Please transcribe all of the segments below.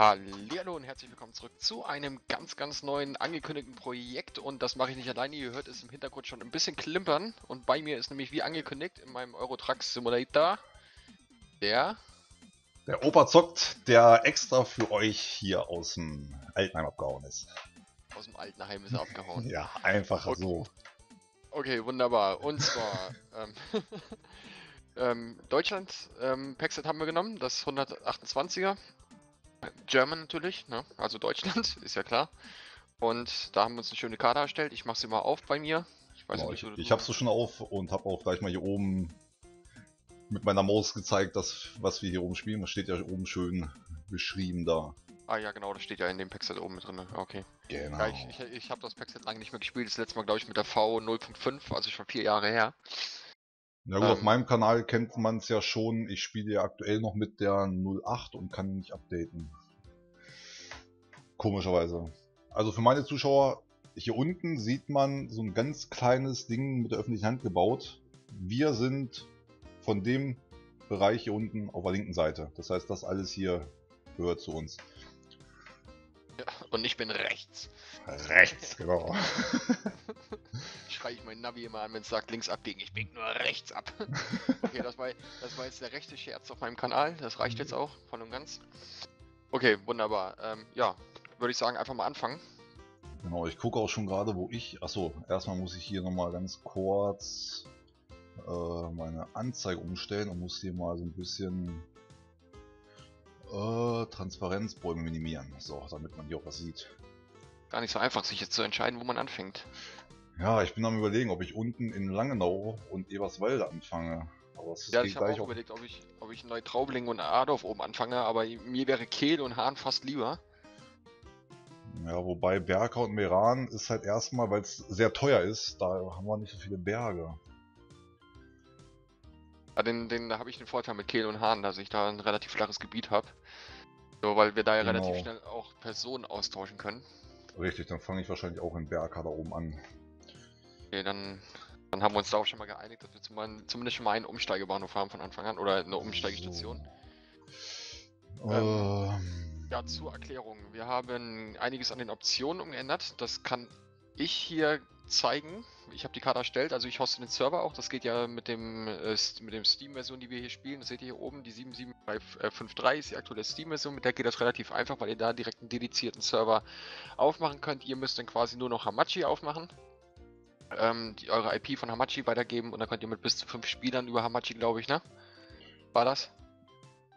Hallo und herzlich willkommen zurück zu einem ganz, ganz neuen angekündigten Projekt und das mache ich nicht alleine, ihr hört es im Hintergrund schon ein bisschen klimpern und bei mir ist nämlich wie angekündigt in meinem Eurotruck Simulator der... Der Opa zockt, der extra für euch hier aus dem Altenheim abgehauen ist. Aus dem Altenheim ist er abgehauen. ja, einfach okay. so. Okay, wunderbar. Und zwar... ähm, ähm, Deutschland, ähm, Paxet haben wir genommen, das 128er. German natürlich, ne? also Deutschland, ist ja klar. Und da haben wir uns eine schöne Karte erstellt. Ich mache sie mal auf bei mir. Ich, weiß genau, nicht, ich, ich habe sie schon auf und habe auch gleich mal hier oben mit meiner Maus gezeigt, dass, was wir hier oben spielen. Das steht ja oben schön beschrieben da. Ah ja, genau, das steht ja in dem Packset oben mit drin. Okay. Genau. Ja, ich ich, ich habe das Packset lange nicht mehr gespielt. Das letzte Mal, glaube ich, mit der V0.5, also schon vier Jahre her. Ja gut, ähm, auf meinem Kanal kennt man es ja schon. Ich spiele ja aktuell noch mit der 08 und kann nicht updaten. Komischerweise. Also für meine Zuschauer, hier unten sieht man so ein ganz kleines Ding mit der öffentlichen Hand gebaut. Wir sind von dem Bereich hier unten auf der linken Seite. Das heißt, das alles hier gehört zu uns. Ja, und ich bin rechts. Rechts, genau. schreie ich mein Navi immer an, wenn es sagt links abbiegen. Ich biege nur rechts ab. okay, das war, das war jetzt der rechte Scherz auf meinem Kanal. Das reicht jetzt auch, voll und ganz. Okay, wunderbar. Ähm, ja, würde ich sagen, einfach mal anfangen. Genau, ich gucke auch schon gerade, wo ich... Achso, erstmal muss ich hier nochmal ganz kurz äh, meine Anzeige umstellen und muss hier mal so ein bisschen äh, Transparenzbäume minimieren. So, damit man hier auch was sieht. Gar nicht so einfach, sich jetzt zu entscheiden, wo man anfängt. Ja, ich bin am überlegen, ob ich unten in Langenau und Eberswalde anfange. Aber ja, ich habe auch überlegt, ob ich, ob ich Neutraubling und Adorf oben anfange, aber mir wäre Kehl und Hahn fast lieber. Ja, wobei Berka und Meran ist halt erstmal, weil es sehr teuer ist, da haben wir nicht so viele Berge. Ja, den, den, da habe ich den Vorteil mit Kehl und Hahn, dass ich da ein relativ flaches Gebiet habe. So, weil wir da ja genau. relativ schnell auch Personen austauschen können. Richtig, dann fange ich wahrscheinlich auch in Berka da oben an. Okay, dann, dann haben wir uns darauf schon mal geeinigt, dass wir zum, zumindest schon mal einen Umsteigebahnhof haben von Anfang an oder eine Umsteigestation. So. Ähm, ja, zur Erklärung. Wir haben einiges an den Optionen umgeändert. Das kann ich hier zeigen. Ich habe die Karte erstellt, also ich hoste den Server auch. Das geht ja mit dem, äh, mit dem Steam-Version, die wir hier spielen. Das seht ihr hier oben, die 7753 ist die aktuelle Steam-Version. Mit der geht das relativ einfach, weil ihr da direkt einen dedizierten Server aufmachen könnt. Ihr müsst dann quasi nur noch Hamachi aufmachen ähm, die, eure IP von Hamachi weitergeben und dann könnt ihr mit bis zu fünf Spielern über Hamachi, glaube ich, ne? War das?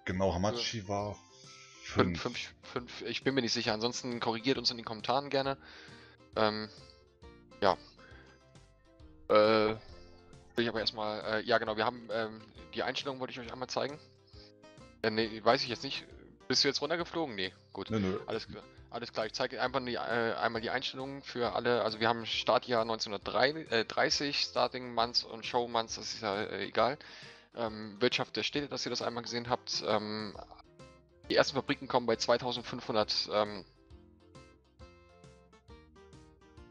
Genau, Hamachi also, war fünf. Fünf, fünf. Ich bin mir nicht sicher. Ansonsten korrigiert uns in den Kommentaren gerne. Ähm, ja. Äh, will ich aber erstmal, äh, ja genau, wir haben ähm, die Einstellungen wollte ich euch einmal zeigen. Äh, nee, weiß ich jetzt nicht. Bist du jetzt runtergeflogen? Nee, gut. Nö, nö. Alles klar. Alles klar, ich zeige einfach die, äh, einmal die Einstellungen für alle. Also wir haben Startjahr 1930, äh, Starting Months und Show Months, das ist ja äh, egal. Ähm, Wirtschaft der Städte, dass ihr das einmal gesehen habt. Ähm, die ersten Fabriken kommen bei 2500 ähm,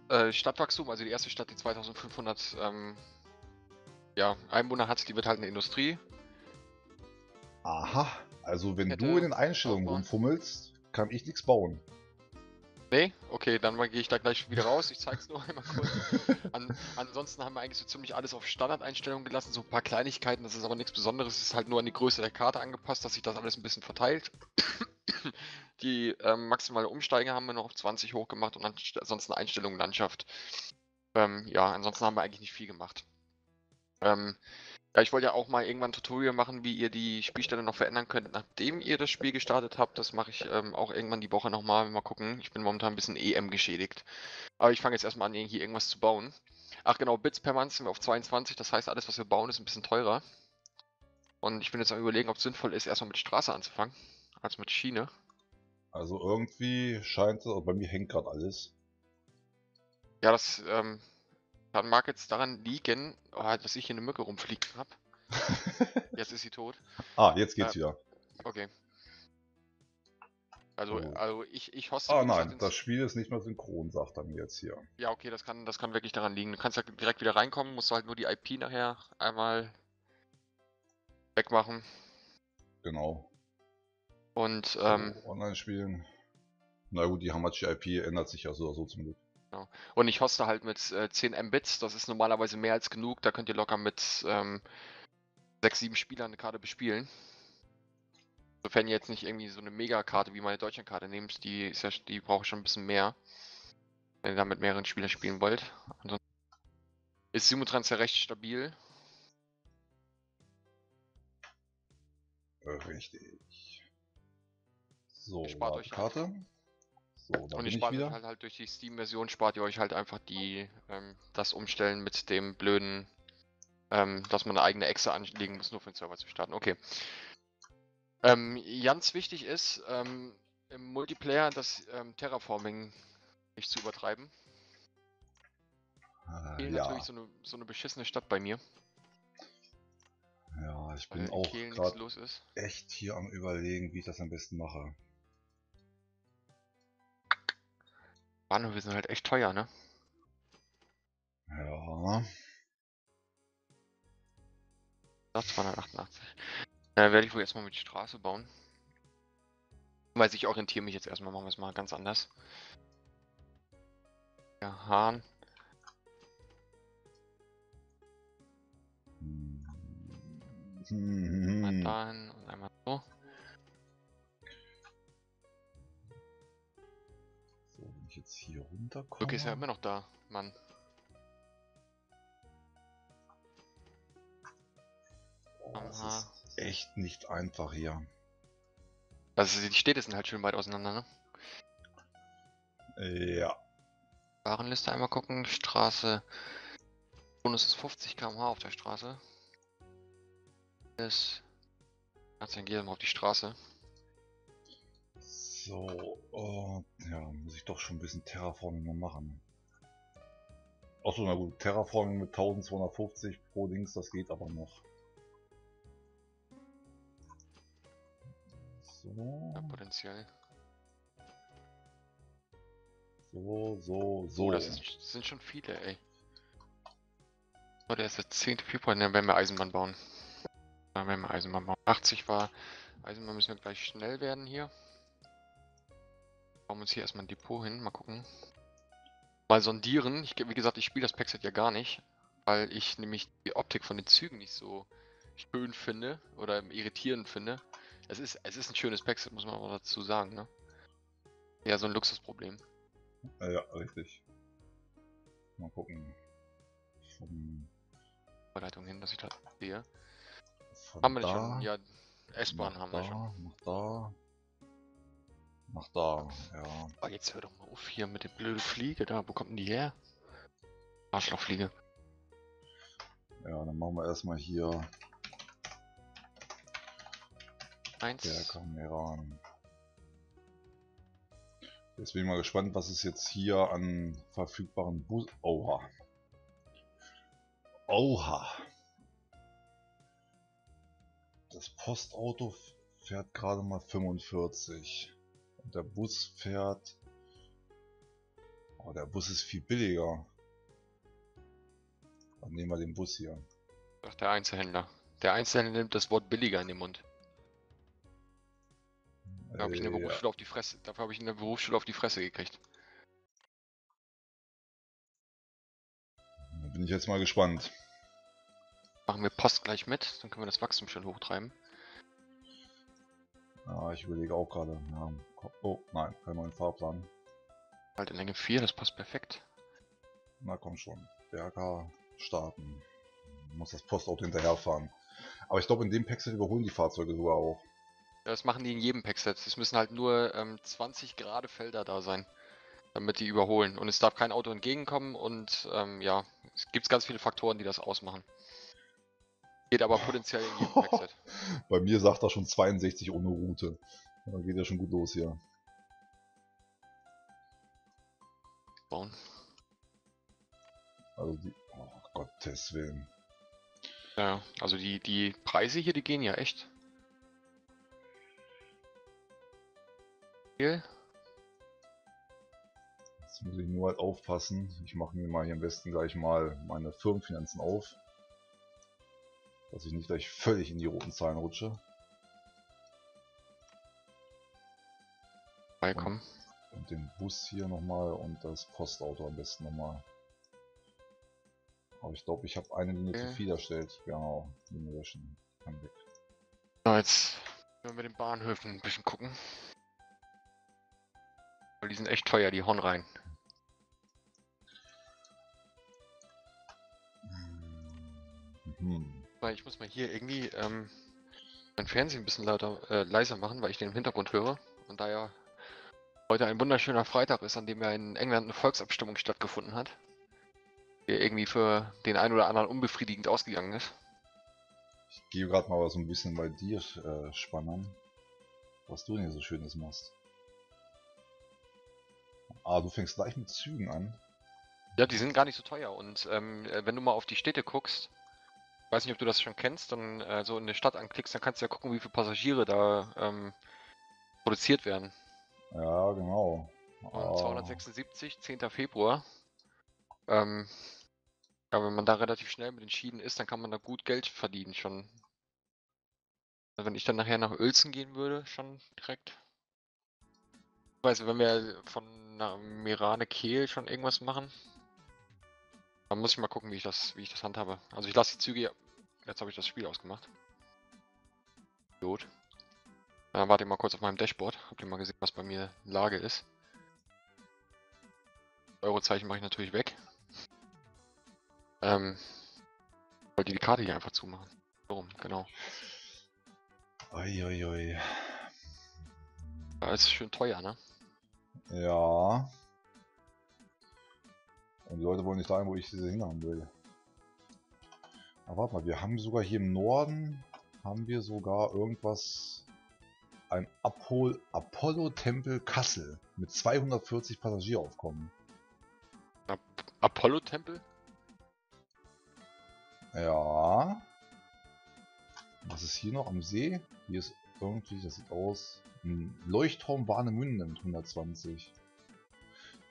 äh, Stadtwachstum, also die erste Stadt, die 2500 ähm, ja, Einwohner hat, die wird halt eine Industrie. Aha, also wenn Hätte du in den Einstellungen rumfummelst, kann ich nichts bauen. Nee? Okay, dann gehe ich da gleich wieder raus. Ich zeig's nur einmal kurz. An, ansonsten haben wir eigentlich so ziemlich alles auf Standardeinstellungen gelassen, so ein paar Kleinigkeiten, das ist aber nichts Besonderes, es ist halt nur an die Größe der Karte angepasst, dass sich das alles ein bisschen verteilt. die ähm, maximale Umsteige haben wir noch auf 20 hochgemacht und ansonsten Einstellungen Landschaft. Ähm, ja, ansonsten haben wir eigentlich nicht viel gemacht. Ähm, ja, ich wollte ja auch mal irgendwann ein Tutorial machen, wie ihr die Spielstelle noch verändern könnt, nachdem ihr das Spiel gestartet habt. Das mache ich ähm, auch irgendwann die Woche nochmal. Mal gucken. Ich bin momentan ein bisschen EM geschädigt. Aber ich fange jetzt erstmal an, hier irgendwas zu bauen. Ach genau, Bits per Month sind wir auf 22. Das heißt, alles, was wir bauen, ist ein bisschen teurer. Und ich bin jetzt am überlegen, ob es sinnvoll ist, erstmal mit Straße anzufangen, als mit Schiene. Also irgendwie scheint es, also bei mir hängt gerade alles. Ja, das ähm, dann mag jetzt daran liegen, oh, dass ich hier eine Mücke rumfliegen habe. jetzt ist sie tot. Ah, jetzt geht's äh, wieder. Okay. Also, oh. also ich, ich hoste. Ah nein, das Spiel ist nicht mehr synchron, sagt er mir jetzt hier. Ja, okay, das kann, das kann wirklich daran liegen. Du kannst ja direkt wieder reinkommen, musst du halt nur die IP nachher einmal wegmachen. Genau. Und ähm, So, Online spielen. Na gut, die Hamachi IP ändert sich ja so oder so zum Glück. Und ich hoste halt mit äh, 10 Mbit, das ist normalerweise mehr als genug, da könnt ihr locker mit ähm, 6, 7 Spielern eine Karte bespielen. Sofern ihr jetzt nicht irgendwie so eine Mega-Karte wie meine Deutschlandkarte nehmt, die, ist ja, die braucht schon ein bisschen mehr. Wenn ihr da mit mehreren Spielern spielen wollt. Ansonsten ist Simutrans ja recht stabil. Äh, Richtig. So, Spart euch Karte. So, Und ich ich spart euch wieder. halt, halt durch die Steam-Version, spart ihr euch halt einfach die, ähm, das Umstellen mit dem blöden, ähm, dass man eine eigene Exe anlegen muss, nur für den Server zu starten. Okay. Ähm, ganz wichtig ist, ähm, im Multiplayer das ähm, Terraforming nicht zu übertreiben. Äh, ja, natürlich so eine, so eine beschissene Stadt bei mir, ja, ich bin in auch gerade echt hier am überlegen, wie ich das am besten mache. Bahnhöfe sind halt echt teuer, ne? Ja, Das 288. Äh, werde ich wohl erstmal mit die Straße bauen. Weil ich orientiere mich jetzt erstmal, machen wir es mal ganz anders. Ja, Hahn. Hm. Hm. dahin und einmal so. Wenn ich jetzt hier runterkomme. Glück ist ja immer noch da, Mann. Oh, das ist echt nicht einfach hier. Also die Städte sind halt schön weit auseinander, ne? Ja. Warenliste einmal gucken. Straße. Bonus ist 50 km/h auf der Straße. Ist. Dann gehen wir mal auf die Straße. So, oh, ja, muss ich doch schon ein bisschen Terraforming noch machen. Achso, na gut, Terraforming mit 1250 pro Dings, das geht aber noch. So, Ja, potenziell. so, so, so. Oh, das, ist, das sind schon viele, ey. Oh, der ist der 10. Februar, dann werden wir Eisenbahn bauen. Dann werden wir Eisenbahn bauen. 80 war. Eisenbahn müssen wir gleich schnell werden hier. Bauen wir uns hier erstmal ein Depot hin, mal gucken. Mal sondieren. Ich, wie gesagt, ich spiele das Packset ja gar nicht, weil ich nämlich die Optik von den Zügen nicht so schön finde oder irritierend finde. Es ist, es ist ein schönes Packset, muss man aber dazu sagen, ne? Ja, so ein Luxusproblem. Ja, richtig. Mal gucken. Von, Vorleitung hin, dass ich das sehe. von Haben wir da, schon, ja, S-Bahn haben da, wir schon. Nach da. Nach da, ja. Oh, jetzt hör doch mal auf hier mit der blöden Fliege da. Wo kommt denn die her? Arschlochfliege. Ja, dann machen wir erstmal hier Eins. der Kamera. Jetzt bin ich mal gespannt, was es jetzt hier an verfügbaren Bus... Oha. Oha. Das Postauto fährt gerade mal 45. Und der Bus fährt... Oh, der Bus ist viel billiger. Dann nehmen wir den Bus hier. Sagt der Einzelhändler. Der Einzelhändler nimmt das Wort billiger in den Mund. Da habe ich in der Äh, ja. Berufsschule auf die Fresse. Dafür habe ich in der Berufsschule auf die Fresse gekriegt. Da bin ich jetzt mal gespannt. Machen wir Post gleich mit, dann können wir das Wachstum schön hochtreiben. Ja, ich überlege auch gerade. Ja, oh, nein, kein neuen Fahrplan. Halt in Länge 4, das passt perfekt. Na komm schon. Berger starten. Muss das Postauto hinterherfahren. Aber ich glaube, in dem Packset überholen die Fahrzeuge sogar auch. Ja, Das machen die in jedem Packset. Es müssen halt nur ähm, 20 gerade Felder da sein, damit die überholen. Und es darf kein Auto entgegenkommen und ähm, ja, es gibt ganz viele Faktoren, die das ausmachen. Geht aber potenziell in jedem Packset. Bei mir sagt er schon 62 ohne Route. Da geht ja schon gut los hier. Bauen. Also die. Oh Gottes Willen. Ja, also die, die Preise hier, die gehen ja echt. Jetzt muss ich nur halt aufpassen. Ich mache mir mal hier am besten gleich mal meine Firmenfinanzen auf. Dass ich nicht gleich völlig in die roten Zahlen rutsche. Beikommen. Und den Bus hier nochmal und das Postauto am besten nochmal. Aber ich glaube, ich habe eine Linie Okay. zu viel erstellt. Genau, Linie löschen. Kann weg. So, jetzt werden wir den Bahnhöfen ein bisschen gucken. Weil die sind echt teuer, die hauen rein. Mhm. Weil ich muss mal hier irgendwie ähm, mein Fernsehen ein bisschen lauter, äh, leiser machen, weil ich den im Hintergrund höre. Und da ja heute ein wunderschöner Freitag ist, an dem ja in England eine Volksabstimmung stattgefunden hat, die irgendwie für den einen oder anderen unbefriedigend ausgegangen ist. Ich gehe gerade mal so ein bisschen bei dir äh, spannen. Was du denn hier so Schönes machst. Ah, du fängst gleich mit Zügen an. Ja, die sind gar nicht so teuer und ähm, äh, wenn du mal auf die Städte guckst, weiß nicht, ob du das schon kennst, dann äh, so in der Stadt anklickst, dann kannst du ja gucken, wie viele Passagiere da ähm, produziert werden. Ja, genau. Und Ah, 276, 10. Februar. Ähm, ja, wenn man da relativ schnell mit den Schienen ist, dann kann man da gut Geld verdienen schon. Also wenn ich dann nachher nach Uelzen gehen würde, schon direkt. Weißt du, wenn wir von Mirane Kehl schon irgendwas machen, dann muss ich mal gucken, wie ich das, wie ich das handhabe. Also ich lasse die Züge. Jetzt habe ich das Spiel ausgemacht. Gut. Dann warte ich mal kurz auf meinem Dashboard. Habt ihr mal gesehen, was bei mir Lage ist? Eurozeichen mache ich natürlich weg. Ähm, wollte die Karte hier einfach zumachen. So rum, genau. Ui, ui, ui. Ja, ist schön teuer, ne? Ja. Und die Leute wollen nicht sagen, wo ich sie hinhaben will. Aber warte mal, wir haben sogar hier im Norden, haben wir sogar irgendwas, ein Abhol Apollo-Tempel Kassel mit 240 Passagieraufkommen. Apollo-Tempel? Ja. Was ist hier noch am See? Hier ist irgendwie, das sieht aus, ein Leuchtturm Warnemünde mit 120.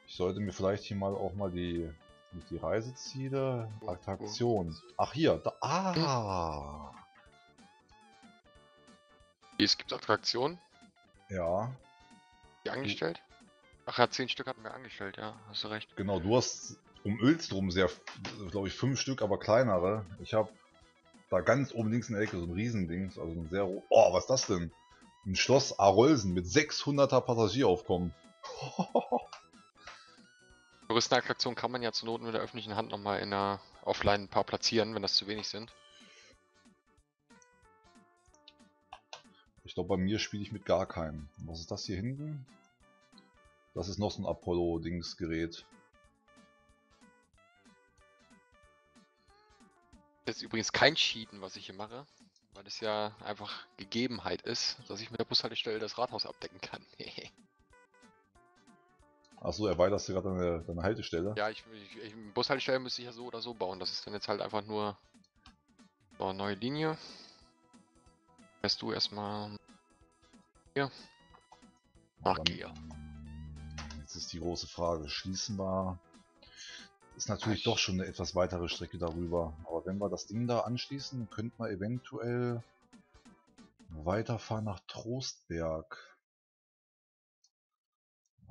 Ich sollte mir vielleicht hier mal auch mal die, nicht die Reiseziele, Wo- Attraktion. Ach hier, da, ah, Es gibt Attraktionen, ja, die angestellt. Ach ja, 10 Stück hatten wir angestellt, ja, hast du recht. genau, du hast um Öls drum sehr, glaube ich, fünf Stück, aber kleinere. Ich habe da ganz oben links in der Ecke so ein Riesending, also ein sehr, oh, was ist das denn? Ein Schloss Arolsen mit 600er Passagieraufkommen. Touristenattraktionen kann man ja zur Not mit der öffentlichen Hand nochmal in der Offline ein paar platzieren, wenn das zu wenig sind. Ich glaube, bei mir spiele ich mit gar keinem. Was ist das hier hinten? Das ist noch so ein Apollo-Dings-Gerät. Das ist übrigens kein Cheaten, was ich hier mache, weil es ja einfach Gegebenheit ist, dass ich mit der Bushaltestelle das Rathaus abdecken kann. Achso, erweiterst du gerade deine, deine Haltestelle? ja, ich, ich, ich Bushaltestelle müsste ich ja so oder so bauen. Das ist dann jetzt halt einfach nur so, neue Linie. Fährst du erstmal hier. Nach Dann, Gea. Jetzt ist die große Frage, schließen wir... Ist natürlich Ich- doch schon eine etwas weitere Strecke darüber. Aber wenn wir das Ding da anschließen, könnten wir eventuell weiterfahren nach Trostberg.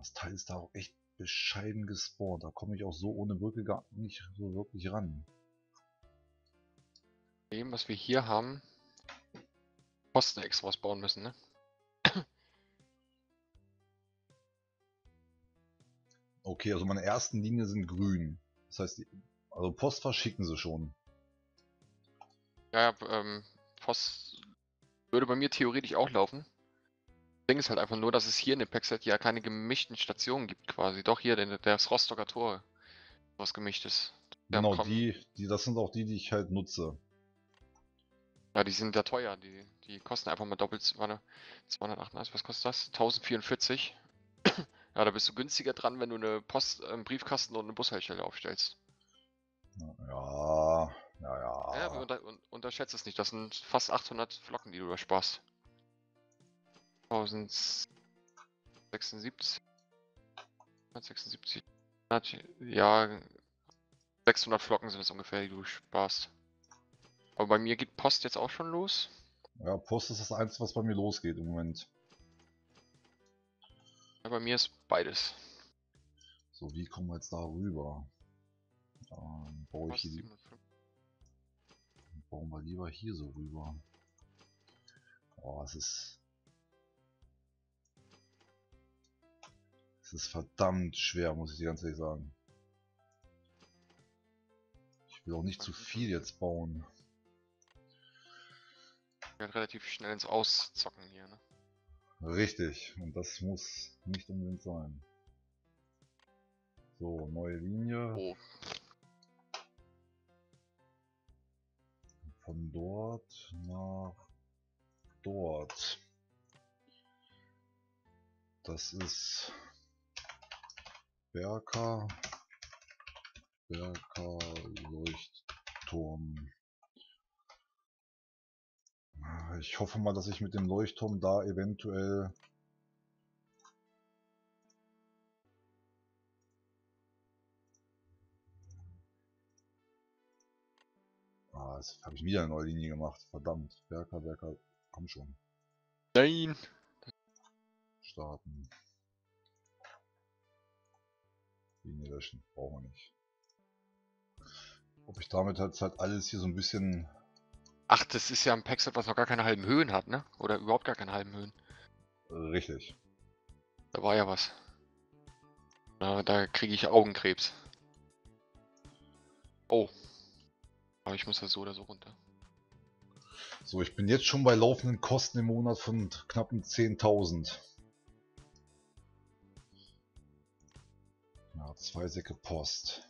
Das Teil ist da auch echt bescheiden gespawnt. Da komme ich auch so ohne Brücke gar nicht so wirklich ran. Dem, was wir hier haben, Posten extra was bauen müssen, ne? Okay, also meine ersten Linien sind grün. Das heißt, also Post verschicken sie schon. Ja, ja, ähm, Post würde bei mir theoretisch auch laufen. Ding ist halt einfach nur, dass es hier in dem Packset ja keine gemischten Stationen gibt quasi. Doch hier, denn das Rostocker Tor, was gemischt ist. Ja, genau, die, die, das sind auch die, die ich halt nutze. Ja, die sind ja teuer. Die, die kosten einfach mal doppelt. Warte, 288, was kostet das? 1044. ja, da bist du günstiger dran, wenn du eine Post, einen Briefkasten und eine Bushaltestelle aufstellst. Ja, ja, ja. Ja, aber unter, un, unterschätzt es nicht. Das sind fast 800 Flocken, die du da sparst. 1076. 176. Ja, 600 Flocken sind es ungefähr, die du sparst. Aber bei mir geht Post jetzt auch schon los. Ja, Post ist das Einzige, was bei mir losgeht im Moment. Ja, bei mir ist beides. So, wie kommen wir jetzt da rüber? Dann baue ich hier, die- 750. bauen wir lieber hier so rüber. Oh, es ist... Es ist verdammt schwer, muss ich dir ganz ehrlich sagen. Ich will auch nicht zu viel jetzt bauen. Ich werde relativ schnell ins Auszocken hier, ne? Richtig, und das muss nicht unbedingt sein. So, neue Linie. Oh, Von dort nach dort. Das ist Berker. Berker Leuchtturm. Ich hoffe mal, dass ich mit dem Leuchtturm da eventuell Ah, jetzt habe ich wieder eine neue Linie gemacht. Verdammt. Berker, Berker, komm schon. nein! Starten. Linie löschen. Brauchen wir nicht. Ob ich damit halt, halt alles hier so ein bisschen Ach, das ist ja ein Packset, was noch gar keine halben Höhen hat, ne? Oder überhaupt gar keine halben Höhen. richtig. Da war ja was. Da, da kriege ich Augenkrebs. Oh. Aber ich muss ja so oder so runter. So, ich bin jetzt schon bei laufenden Kosten im Monat von knappen 10.000. Ja, zwei Säcke Post.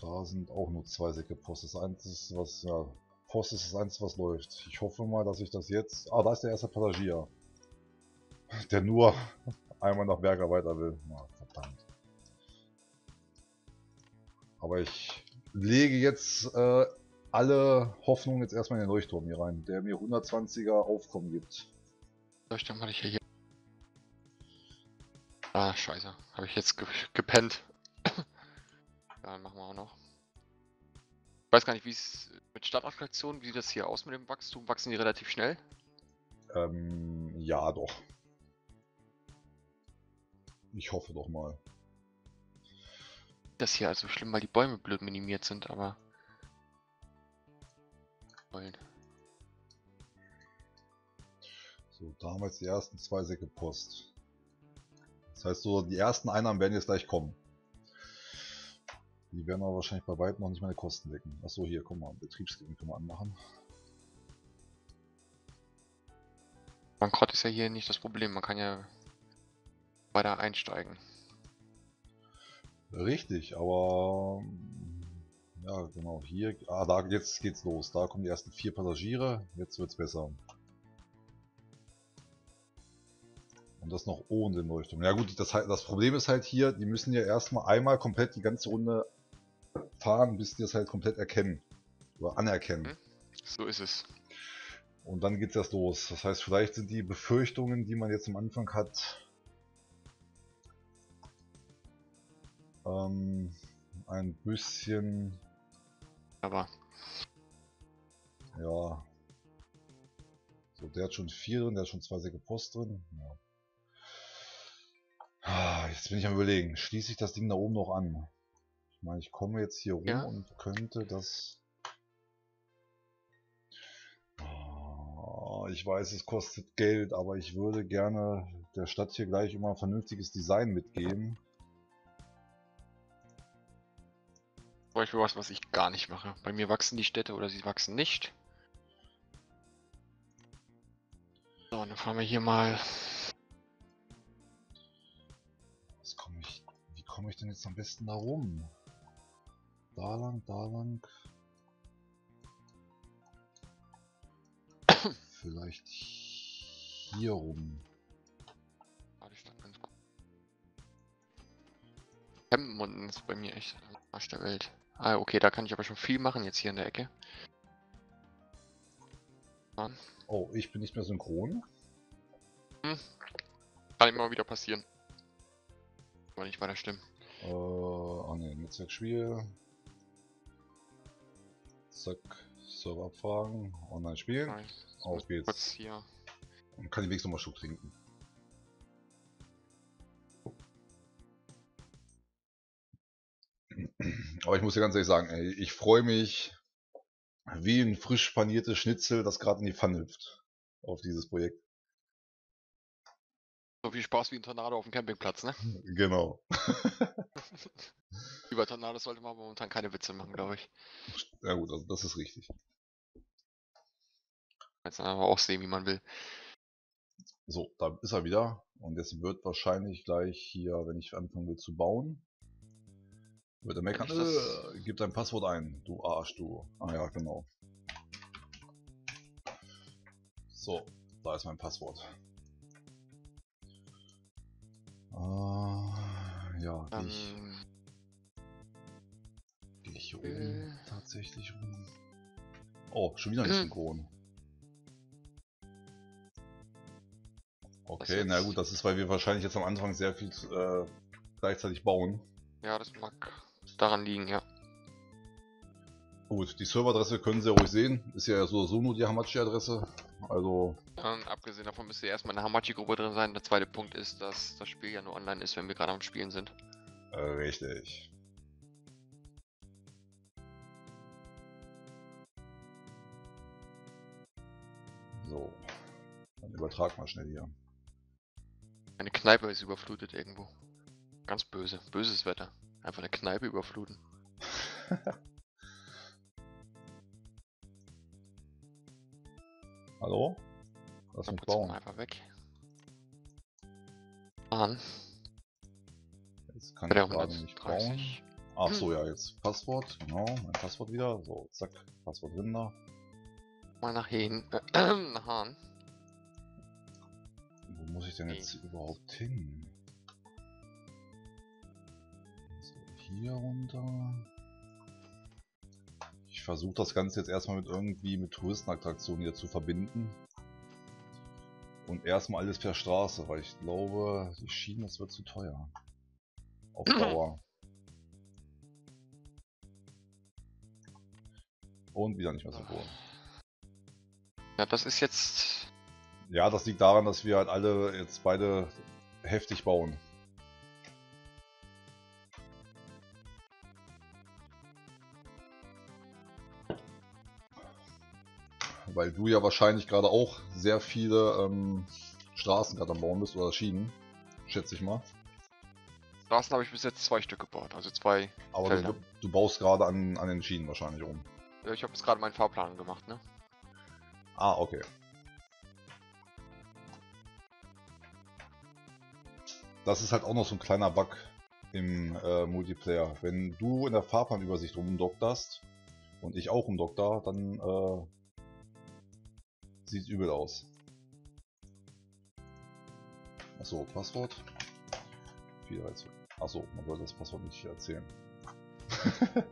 Da sind auch nur zwei Säcke Post. Das Einzige, was, ja, Post ist das Einzige, was läuft. Ich hoffe mal, dass ich das jetzt... Ah, da ist der erste Passagier. Der nur einmal nach Berger weiter will. Na, verdammt. Aber ich lege jetzt äh, alle Hoffnungen jetzt erstmal in den Leuchtturm hier rein, der mir 120er Aufkommen gibt. Leuchtturm hatte ich ja hier. Ah, scheiße. Habe ich jetzt ge gepennt. ja, dann machen wir auch noch. Ich weiß gar nicht, wie es mit Startattraktionen, wie sieht das hier aus mit dem Wachstum? Wachsen die relativ schnell? Ähm, ja doch. Ich hoffe doch mal. Das hier also schlimm, weil die Bäume blöd minimiert sind, aber. Wollen. So, da haben wir jetzt die ersten zwei Säcke Post. Das heißt so, die ersten Einnahmen werden jetzt gleich kommen. Die werden aber wahrscheinlich bei weitem noch nicht meine Kosten decken. Achso, hier, guck mal, Betriebsgewinn können wir anmachen. Bankrott ist ja hier nicht das Problem, man kann ja weiter einsteigen. Richtig, aber ja genau, hier, ah da jetzt geht's los, da kommen die ersten vier Passagiere, jetzt wird's besser. Und das noch ohne den Leuchtturm. Ja gut, das, das Problem ist halt hier, die müssen ja erstmal einmal komplett die ganze Runde fahren, bis die das halt komplett erkennen. Oder anerkennen. Hm. So ist es. Und dann geht's erst los. Das heißt, vielleicht sind die Befürchtungen, die man jetzt am Anfang hat, ähm, ein bisschen, Aber ja. So, der hat schon vier drin, der hat schon zwei Säcke Post drin. Ja. Jetzt bin ich am überlegen, schließe ich das Ding da oben noch an? Ich meine, ich komme jetzt hier rum Ja. und könnte das... Ah, Ich weiß, es kostet Geld, aber ich würde gerne der Stadt hier gleich immer ein vernünftiges Design mitgeben. zum Beispiel was, was ich gar nicht mache. Bei mir wachsen die Städte oder sie wachsen nicht. So, dann fahren wir hier mal. Komme ich denn jetzt am besten da rum? Da lang, da lang. Vielleicht hier rum. Ah, die Stadt ganz gut. Hemdenmunden ist bei mir echt am Arsch der Welt. Ah, okay, da kann ich aber schon viel machen jetzt hier in der Ecke. Mann. Oh, ich bin nicht mehr synchron. Kann immer wieder passieren. Aber nicht weiter stimmen. Äh, ah ne, Netzwerkspiel. Zack, Server abfragen, online spielen. Nein, Auf geht's. Hier. Man kann die wenigstens nochmal Schluck trinken. Aber ich muss dir ganz ehrlich sagen, ey, ich freue mich wie ein frisch paniertes Schnitzel, das gerade in die Pfanne hüpft auf dieses Projekt. So viel Spaß wie ein Tornado auf dem Campingplatz, ne? Genau. Über Tornados sollte man momentan keine Witze machen, glaube ich. Ja gut, also das ist richtig. Jetzt aber auch sehen, wie man will. So, da ist er wieder. Und jetzt wird wahrscheinlich gleich hier, wenn ich anfangen will zu bauen, wird er meckern, äh, gib dein Passwort ein, du Arsch, du. Ah ja, genau. So, da ist mein Passwort. Ah, ja, gehe ich, Ähm, geh ich hier äh. oben tatsächlich rum. Oh, schon wieder nicht Mhm. synchron. Okay, na gut, das ist, weil wir wahrscheinlich jetzt am Anfang sehr viel äh, gleichzeitig bauen. ja, das mag daran liegen, ja. Gut, die Serveradresse können Sie ruhig sehen. Ist ja so nur die Hamachi-Adresse. Also, Ähm, abgesehen davon müsste erstmal eine Hamachi-Gruppe drin sein. Der zweite Punkt ist, dass das Spiel ja nur online ist, wenn wir gerade am Spielen sind. äh, richtig. So. Dann übertrag mal schnell hier. Eine Kneipe ist überflutet irgendwo. Ganz böse. Böses Wetter. Einfach eine Kneipe überfluten. Hallo? Lass mich Dann putzt man bauen. einfach weg. An. Jetzt kann ich gerade nicht bauen. 130. Ach so, ja, jetzt Passwort. Genau, mein Passwort wieder. So, zack. Passwort drin da. Mal nach hinten. Äh, nach Hahn. Wo muss ich denn jetzt überhaupt hin? So, hier runter. Ich versuche das Ganze jetzt erstmal mit irgendwie mit Touristenattraktionen hier zu verbinden. Und erstmal alles per Straße, weil ich glaube, die Schienen, das wird zu teuer. Auf Dauer. Und wieder nicht mehr synchron. Ja, das ist jetzt. Ja, das liegt daran, dass wir halt alle jetzt beide heftig bauen. Weil du ja wahrscheinlich gerade auch sehr viele ähm, Straßen gerade am Bauen bist oder Schienen, schätze ich mal. Straßen habe ich bis jetzt zwei Stück gebaut. Also zwei. Aber Felder. du, du baust gerade an, an den Schienen wahrscheinlich um. Äh, Ich habe jetzt gerade meinen Fahrplan gemacht, ne? Ah, okay. Das ist halt auch noch so ein kleiner Bug im äh, Multiplayer. Wenn du in der Fahrplanübersicht rumdokterst und ich auch umdokter, dann äh, sieht übel aus. Achso, Passwort. 432. Achso, man sollte das Passwort nicht hier erzählen.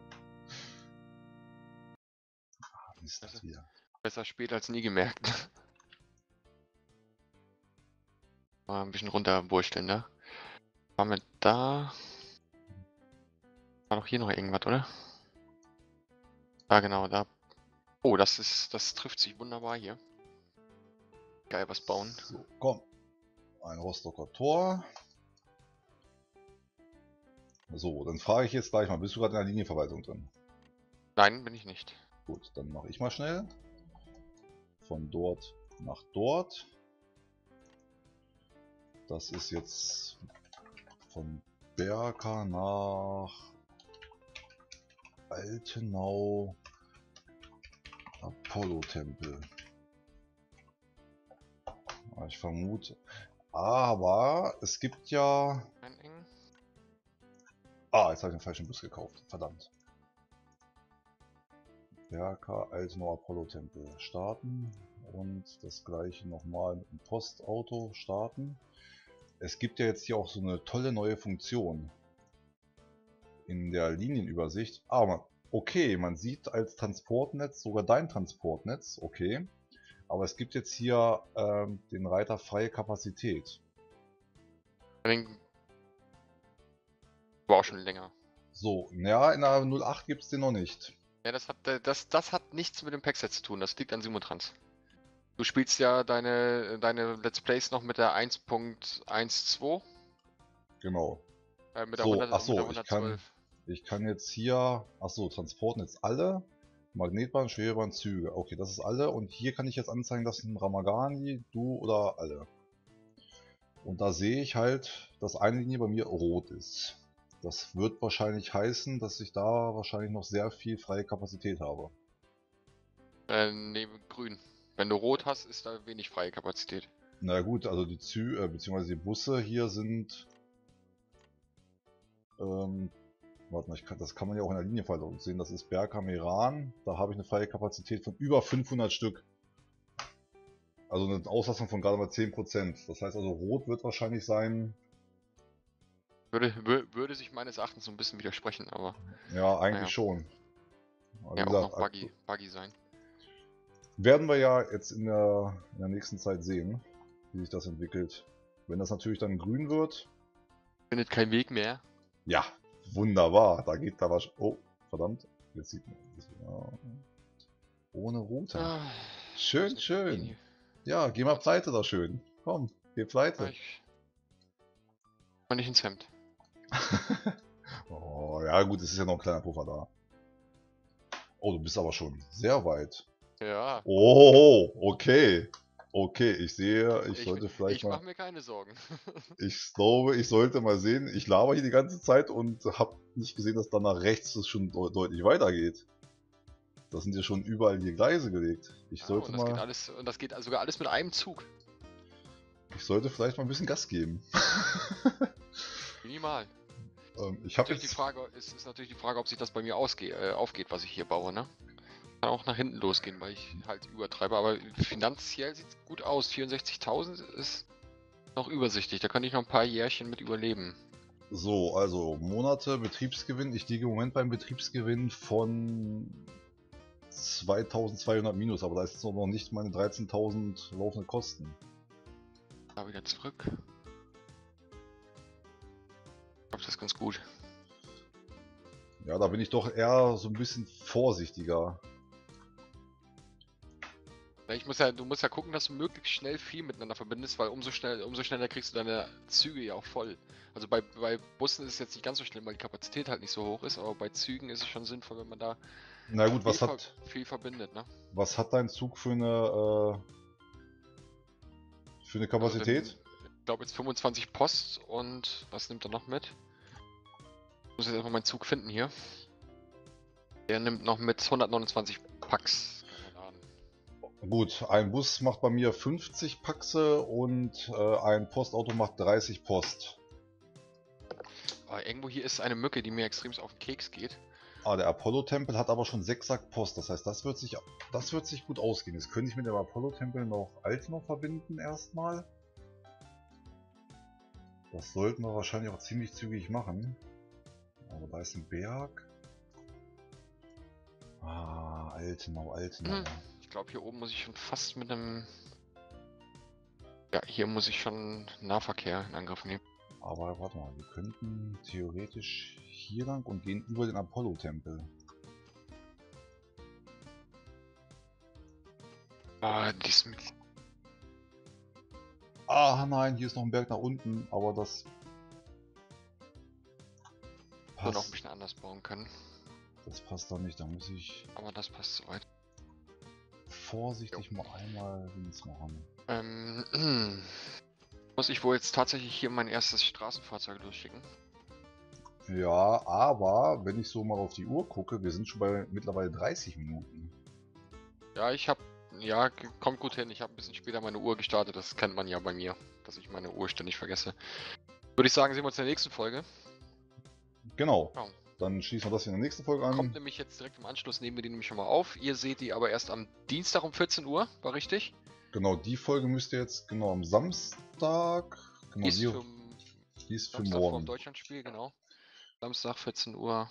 ah, Mist, das wieder. Besser spät als nie gemerkt. Mal ein bisschen runterwursteln, ne? Waren wir da? War doch hier noch irgendwas, oder? Ah, genau, da. Oh, das ist, das trifft sich wunderbar hier. Geil, was bauen. So, komm. Ein Rostocker Tor. So, dann frage ich jetzt gleich mal, bist du gerade in der Linienverwaltung drin? Nein, bin ich nicht. Gut, dann mache ich mal schnell. Von dort nach dort. Das ist jetzt von Berka nach Altenau Apollo-Tempel. Ah, Ich vermute. Aber es gibt ja. Ah, jetzt habe ich den falschen Bus gekauft. Verdammt. Berka Altenau Apollo Tempel starten und das gleiche nochmal mit dem Postauto starten. Es gibt ja jetzt hier auch so eine tolle neue Funktion in der Linienübersicht. Ah, man, okay, man sieht als Transportnetz sogar dein Transportnetz, okay. Aber es gibt jetzt hier ähm, den Reiter freie Kapazität. War auch schon länger. So, ja, in der 08 gibt es den noch nicht. Ja, das hat, äh, das, das hat nichts mit dem Packset zu tun. Das liegt an Simotrans. Du spielst ja deine, deine Let's Plays noch mit der 1.12, Genau. äh, mit der So, 100 ach so, mit der ich kann- 112. Ich kann jetzt hier, achso, Transporten jetzt alle. Magnetbahn, Schwebebahn, Züge. Okay, das ist alle. Und hier kann ich jetzt anzeigen, dass ein Ramagani, du oder alle. Und da sehe ich halt, dass eine Linie bei mir rot ist. Das wird wahrscheinlich heißen, dass ich da wahrscheinlich noch sehr viel freie Kapazität habe. Äh, nee, grün. Wenn du rot hast, ist da wenig freie Kapazität. Na gut, also die Zü äh, beziehungsweise die Busse hier sind. Ähm, warte mal, kann, das kann man ja auch in der Linienverlauf sehen. Das ist Bergham Iran. Da habe ich eine freie Kapazität von über 500 Stück. Also eine Auslastung von gerade mal 10%. Das heißt also, rot wird wahrscheinlich sein. Würde, wür- würde sich meines Erachtens so ein bisschen widersprechen, aber Ja, eigentlich Ja. schon. Aber ja, auch gesagt, noch buggy, buggy sein. werden wir ja jetzt in der, in der nächsten Zeit sehen, wie sich das entwickelt. Wenn das natürlich dann grün wird, Findet kein Weg mehr. Ja, wunderbar. Da geht da was. Oh, verdammt. Jetzt sieht man. Ja. Ohne Route. Ah, schön, schön. Ja, geh mal pleite da schön. Komm, geh pleite. ich... Und nicht ins Hemd. Oh, ja gut, es ist ja noch ein kleiner Puffer da. Oh, du bist aber schon sehr weit. Ja. Oh, okay. Okay, ich sehe, ich, sollte vielleicht ich mal. mach mir keine Sorgen. Ich glaube, ich sollte mal sehen. Ich laber hier die ganze Zeit und habe nicht gesehen, dass dann nach rechts es schon de deutlich weitergeht. Da sind ja schon überall die Gleise gelegt. Ich Ja, sollte und das geht mal, alles und das geht sogar alles mit einem Zug. ich sollte vielleicht mal ein bisschen Gas geben. Minimal. ähm, ich habe Natürlich die jetzt, Frage ist, ist natürlich die Frage, ob sich das bei mir ausge äh, aufgeht, was ich hier baue, ne? Kann auch nach hinten losgehen, weil ich halt übertreibe, aber finanziell sieht's gut aus. 64.000 ist noch übersichtlich, da könnte ich noch ein paar Jährchen mit überleben. so, also Monate Betriebsgewinn. Ich liege im Moment beim Betriebsgewinn von 2200 minus, aber da ist jetzt noch nicht meine 13.000 laufende Kosten. Da wieder zurück. Ich glaube, das ist ganz gut. Ja, da bin ich doch eher so ein bisschen vorsichtiger. Ja, Ich muss ja, du musst ja gucken, dass du möglichst schnell viel miteinander verbindest, weil umso schnell, umso schneller kriegst du deine Züge ja auch voll. Also bei, bei Bussen ist es jetzt nicht ganz so schlimm, weil die Kapazität halt nicht so hoch ist, aber bei Zügen ist es schon sinnvoll, wenn man da Na gut, was viel, hat, ver viel verbindet, ne? was hat dein Zug für eine, äh, für eine Kapazität? Also wenn- ich glaube jetzt 25 Post und was nimmt er noch mit? Ich muss jetzt einfach meinen Zug finden hier. Der nimmt noch mit 129 Packs. Gut, ein Bus macht bei mir 50 Paxe und äh, ein Postauto macht 30 Post. Aber irgendwo hier ist eine Mücke, die mir extrem auf den Keks geht. Ah, der Apollo-Tempel hat aber schon 6 Sack Post, das heißt, das wird sich, das wird sich gut ausgehen. Jetzt könnte ich mit dem Apollo-Tempel noch Altino verbinden erstmal. Das sollten wir wahrscheinlich auch ziemlich zügig machen. Aber da ist ein Berg. Ah, Altenau, Altenau. Hm. Ich glaube, hier oben muss ich schon fast mit einem. Ja, hier muss ich schon Nahverkehr in Angriff nehmen. Aber warte mal, wir könnten theoretisch hier lang und gehen über den Apollo-Tempel. Ah, dies mit. Ah nein, hier ist noch ein Berg nach unten, aber das Wir noch ein passt, bisschen anders bauen können. das passt da nicht. Da muss ich Aber das passt soweit. Vorsichtig mal einmal links machen. Ähm, muss ich wohl jetzt tatsächlich hier mein erstes Straßenfahrzeug losschicken? Ja, aber wenn ich so mal auf die Uhr gucke, wir sind schon bei mittlerweile 30 Minuten. Ja, ich hab. Ja, kommt gut hin. Ich habe ein bisschen später meine Uhr gestartet. Das kennt man ja bei mir, dass ich meine Uhr ständig vergesse. Würde ich sagen, sehen wir uns in der nächsten Folge. Genau. Ja. Dann schließen wir das in der nächsten Folge Kommt an. nämlich jetzt direkt im Anschluss, nehmen wir die nämlich schon mal auf. Ihr seht die aber erst am Dienstag um 14 Uhr, war richtig? Genau, die Folge müsst ihr jetzt genau am Samstag. Genau, Die ist die, für, die ist für Samstag vor dem morgen. Deutschlandspiel, genau. Samstag 14 Uhr.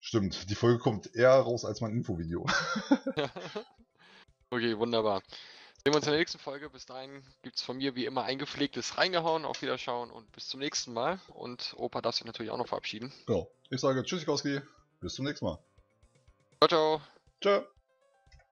Stimmt, die Folge kommt eher raus als mein Infovideo. okay, wunderbar. Sehen wir uns in der nächsten Folge. Bis dahin gibt es von mir wie immer eingepflegtes Reingehauen, auf Wiederschauen und bis zum nächsten Mal. Und Opa darf sich natürlich auch noch verabschieden. Genau. Ich sage Tschüssikowski. Bis zum nächsten Mal. Ciao, ciao. Ciao.